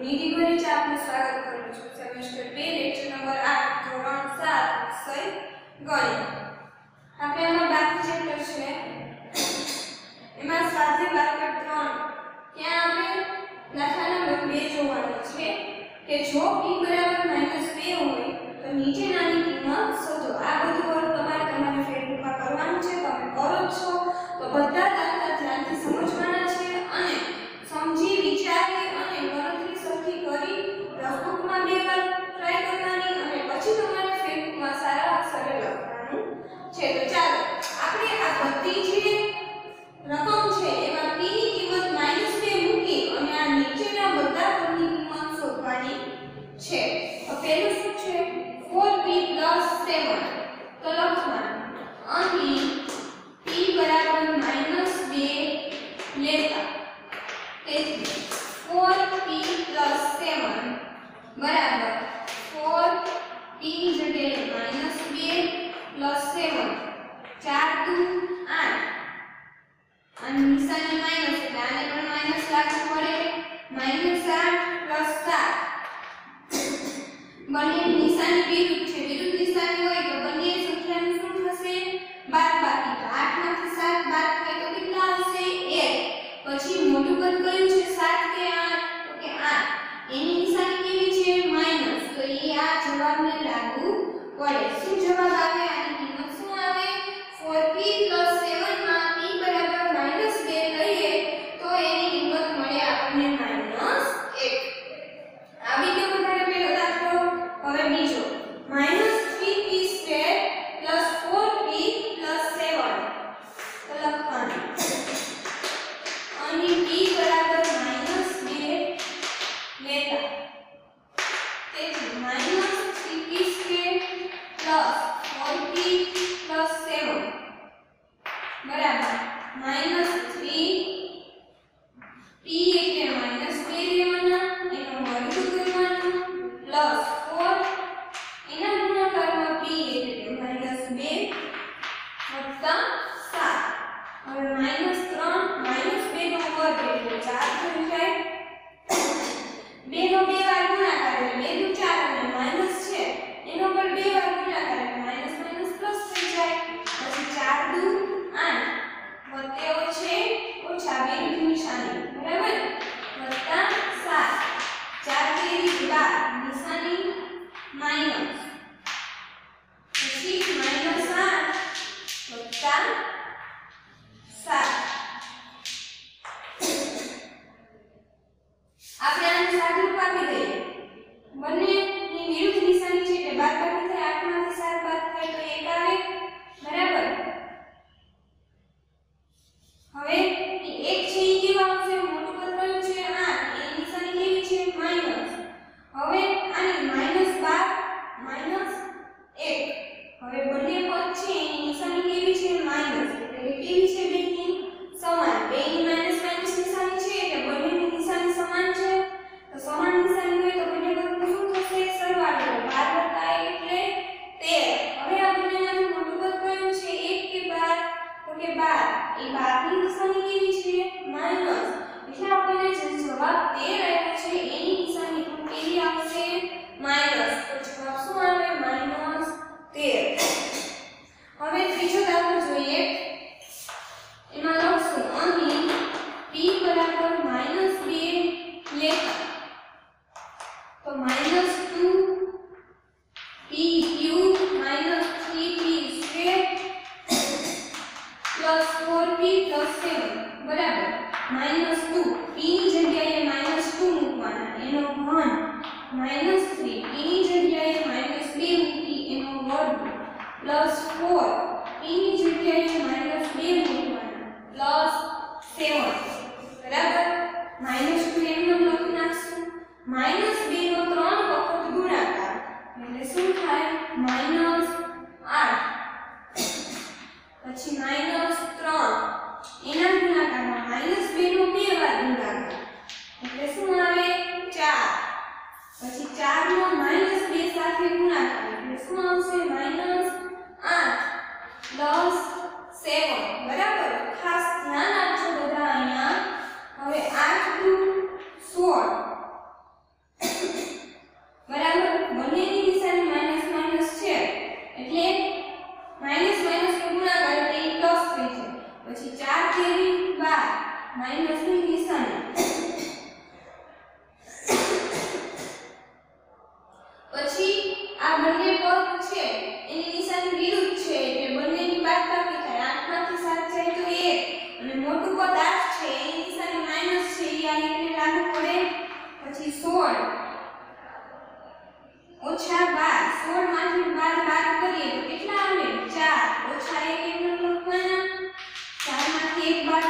નીતિ ભરી આપનું સ્વાગત કરું છું. સેમેસ્ટર 2 લેક્ચર નંબર 8 ધોરણ 7 વિષય ગણિત. આપણે આમાં બાકી ચેપ્ટર છે, એમાં સ્વાધ્યાય વાક્ય 3 ત્યાં આપણે દાખલા નંબર 2 જોવાનું છે કે જો p 2 હોય, તો નીચે નાની કિંમત શોધો. આ બધું વર્ક તમારે તમારા ફેરફાર કરવાનું છે. તમે કરો છો. તો બધા યુગલ કયું છે 7 કે 8 તો કે 8 એની નિશાની કેવી છે? માઇનસ તો એ આ જવાબને લાગુ પડે. શું જવાબ આવે? આની minus લેતા તો minus 2 p q minus 3p square plus 4p plus 7 બરાબર. માઇનસ 2 p માઇનસ આઠ પછી માઇનસ ત્રણ. એના ગુણાકારમાં માઇનસ બે નો બે વાર ગુણાકાર. એટલે શું આવે? ચાર. પછી ચાર નો માઇનસ બે સાથે ગુણાકાર. એટલે શું આવશે? માઇનસ આઠ દસ સેવન બરાબર? ખાસ ધ્યાન આપજો બધા અહીંયા. હવે માઇનસની નિશાની. પછી આ બંને પદ છે, એની નિશાની વિરુદ્ધ છે, એટલે બંનેની બાદબાકી થાય. 8 માંથી 7 જાય તો 1 અને મોટું પદ આઠ છે, એની નિશાની માઇનસ છે, એ આ એકને લાગુ પડે. પછી સોળ. ઓછા બાર. સોળમાંથી 12 બાદ કરીએ તો કેટલા આવે? ચાર. ઓછા એક એમનો લખવાના ચારમાંથી એક બાદ